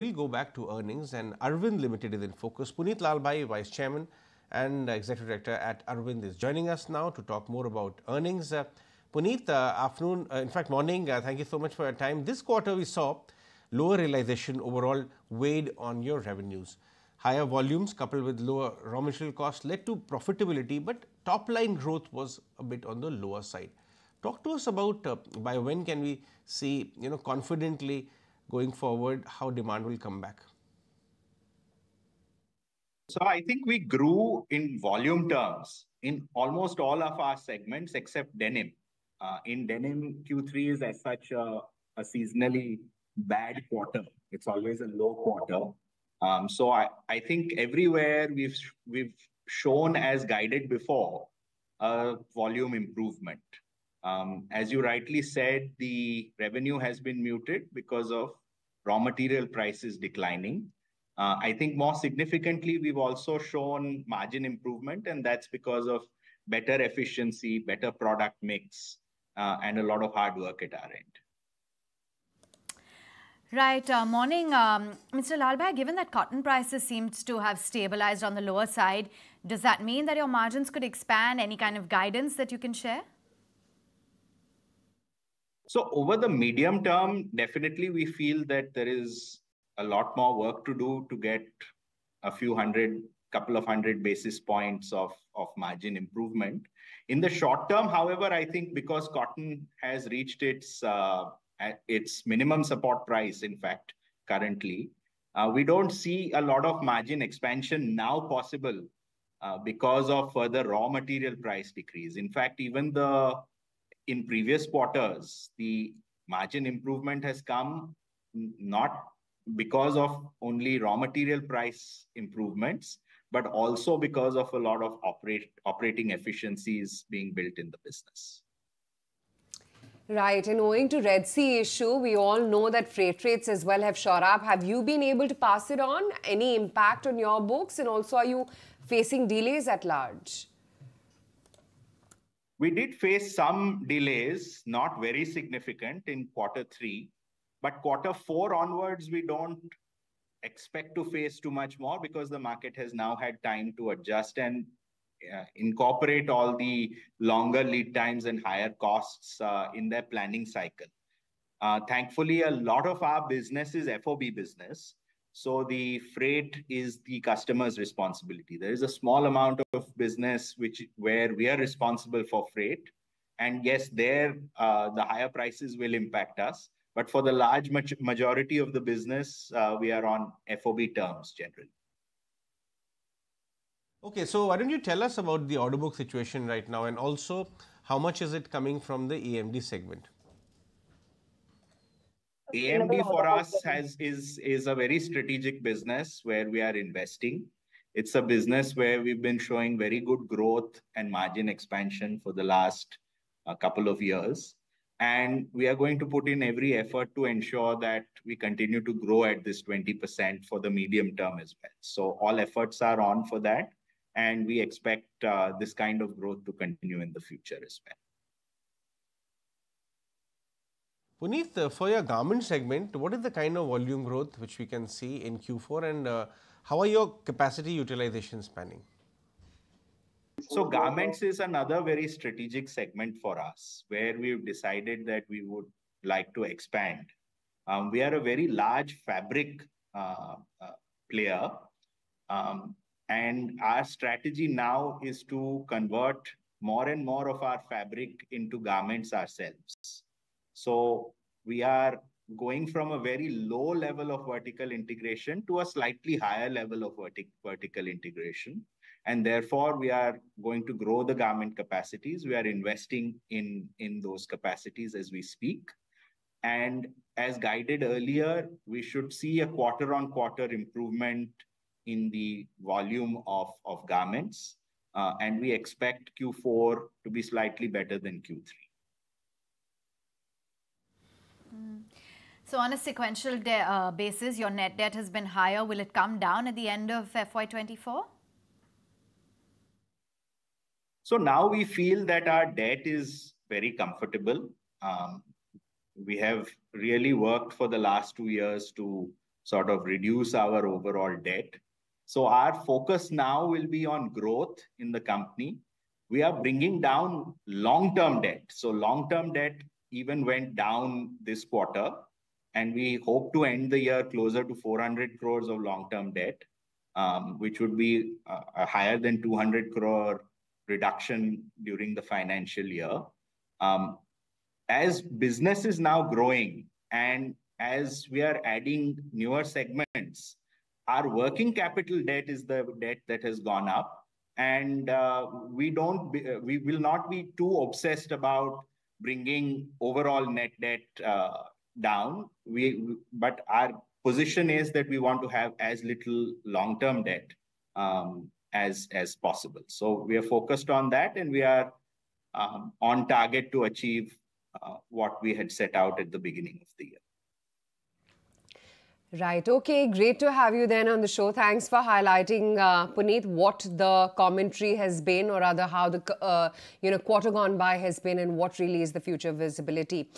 We'll go back to earnings and Arvind Limited is in focus. Punit Lalbhai, Vice Chairman and Executive Director at Arvind is joining us now to talk more about earnings. Uh, Punit, uh, afternoon, uh, in fact morning, uh, thank you so much for your time. This quarter we saw lower realization overall weighed on your revenues. Higher volumes coupled with lower raw material costs led to profitability, but top line growth was a bit on the lower side. Talk to us about uh, by when can we see, you know, confidently going forward how demand will come back? So I think we grew in volume terms in almost all of our segments except denim. Uh, in denim, Q3 is as such a, a, seasonally bad quarter. It's always a low quarter. Um, so I, I think everywhere we've we've shown as guided before a volume improvement. Um, as you rightly said, the revenue has been muted because of raw material prices declining. Uh, I think more significantly, we've also shown margin improvement, and that's because of better efficiency, better product mix, uh, and a lot of hard work at our end. Right. Uh, morning, um, Mr. Lalbhai, given that cotton prices seems to have stabilized on the lower side, does that mean that your margins could expand? Any kind of guidance that you can share? So over the medium term, definitely we feel that there is a lot more work to do to get a few hundred, couple of hundred basis points of, of margin improvement. In the short term, however, I think because cotton has reached its uh, its minimum support price, in fact, currently, uh, we don't see a lot of margin expansion now possible uh, because of further raw material price decrease. In fact, even the in previous quarters, the margin improvement has come not because of only raw material price improvements, but also because of a lot of operate, operating efficiencies being built in the business. Right, and owing to Red Sea issue, we all know that freight rates as well have shot up. Have you been able to pass it on? Any impact on your books? And also, are you facing delays at large? We did face some delays, not very significant in quarter three, but quarter four onwards, we don't expect to face too much more because the market has now had time to adjust and uh, incorporate all the longer lead times and higher costs uh, in their planning cycle. Uh, thankfully, a lot of our business is FOB business. So the freight is the customer's responsibility. There is a small amount of business which where we are responsible for freight, and yes, there uh, the higher prices will impact us. But for the large majority of the business, uh, we are on FOB terms generally. Okay, so why don't you tell us about the order book situation right now, and also how much is it coming from the AMD segment? AMD for us has is is a very strategic business where we are investing. It's a business where we've been showing very good growth and margin expansion for the last uh, couple of years. And we are going to put in every effort to ensure that we continue to grow at this 20% for the medium term as well. So all efforts are on for that. And we expect uh, this kind of growth to continue in the future as well. Punit, uh, for your garment segment, what is the kind of volume growth which we can see in Q4 and uh, how are your capacity utilization spanning? So garments is another very strategic segment for us where we've decided that we would like to expand. Um, we are a very large fabric uh, uh, player um, and our strategy now is to convert more and more of our fabric into garments ourselves. So we are going from a very low level of vertical integration to a slightly higher level of vertic vertical integration. And therefore, we are going to grow the garment capacities. We are investing in, in those capacities as we speak. And as guided earlier, we should see a quarter on quarter improvement in the volume of, of garments. Uh, and we expect Q4 to be slightly better than Q3. So on a sequential uh, basis, your net debt has been higher. Will it come down at the end of FY24? So now we feel that our debt is very comfortable. Um, we have really worked for the last two years to sort of reduce our overall debt. So our focus now will be on growth in the company. We are bringing down long-term debt. So long-term debt even went down this quarter, and we hope to end the year closer to 400 crores of long-term debt, um, which would be a higher than 200 crore reduction during the financial year. Um, as business is now growing and as we are adding newer segments, our working capital debt is the debt that has gone up. And uh, we don't, be, uh, we will not be too obsessed about bringing overall net debt uh, down. We, but our position is that we want to have as little long-term debt um, as as possible. So we are focused on that, and we are um, on target to achieve uh, what we had set out at the beginning of the year. Right. Okay. Great to have you then on the show. Thanks for highlighting, uh, Punit, what the commentary has been, or rather, how the uh, you know quarter gone by has been, and what really is the future visibility.